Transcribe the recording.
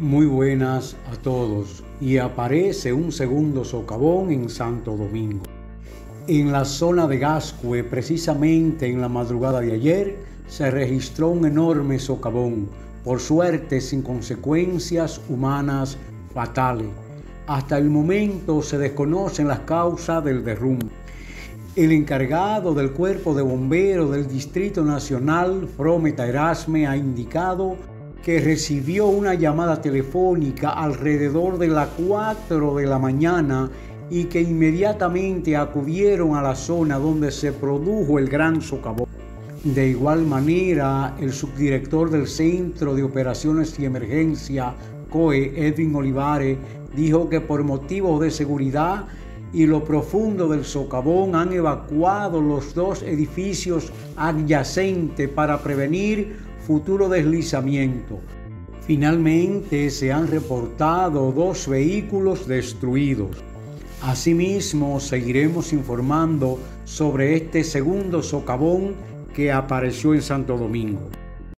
Muy buenas a todos y aparece un segundo socavón en Santo Domingo. En la zona de Gascue, precisamente en la madrugada de ayer, se registró un enorme socavón, por suerte sin consecuencias humanas fatales. Hasta el momento se desconocen las causas del derrumbe. El encargado del cuerpo de bomberos del Distrito Nacional, Frometa Erasme, ha indicado que recibió una llamada telefónica alrededor de las 4 de la mañana y que inmediatamente acudieron a la zona donde se produjo el gran socavón. De igual manera, el subdirector del Centro de Operaciones y Emergencia, COE, Edwin Olivares, dijo que por motivos de seguridad y lo profundo del socavón han evacuado los dos edificios adyacentes para prevenir futuro deslizamiento. Finalmente se han reportado dos vehículos destruidos. Asimismo, seguiremos informando sobre este segundo socavón que apareció en Santo Domingo.